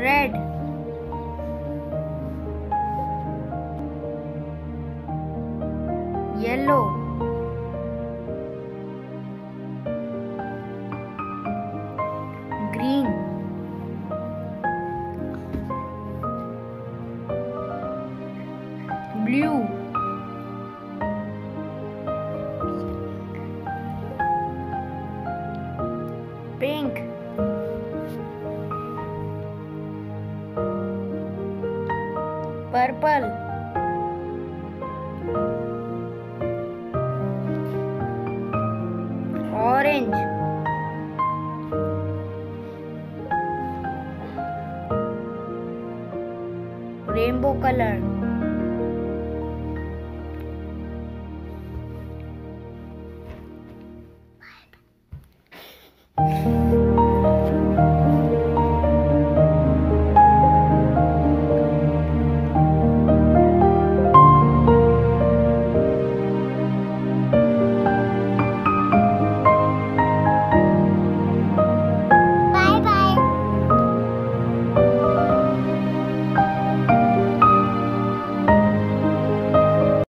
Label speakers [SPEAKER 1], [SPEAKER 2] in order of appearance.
[SPEAKER 1] red yellow green blue pink purple. Orange. Rainbow colour.